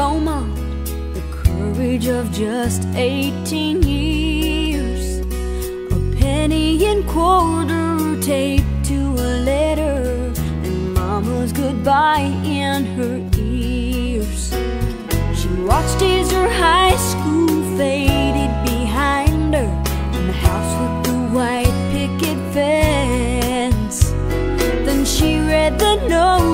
Beaumont, the courage of just 18 years. A penny and quarter taped to a letter, and Mama's goodbye in her ears. She watched as her high school faded behind her, and the house with the white picket fence. Then she read the note